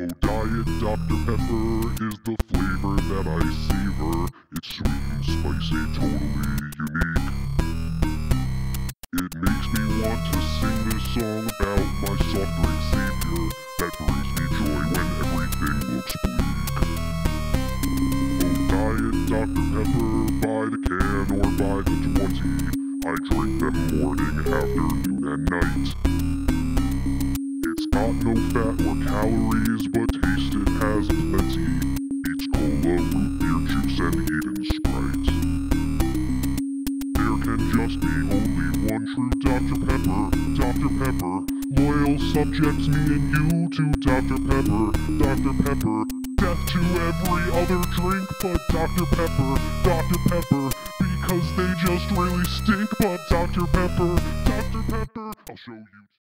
Diet Dr. Pepper is the flavor that I savor. It's sweet and spicy, totally unique. It makes me want to sing this song about my soft drink savior that brings me joy when everything looks bleak. Oh, Diet Dr. Pepper by the can or by the 20. I drink them morning, afternoon, and night. No fat or calories, but taste it has plenty. It's cola, root beer juice, and Eden Sprite. There can just be only one true Dr. Pepper, Dr. Pepper. Loyal subjects, me and you to Dr. Pepper, Dr. Pepper. Death to every other drink but Dr. Pepper, Dr. Pepper. Because they just really stink, but Dr. Pepper, Dr. Pepper. I'll show you.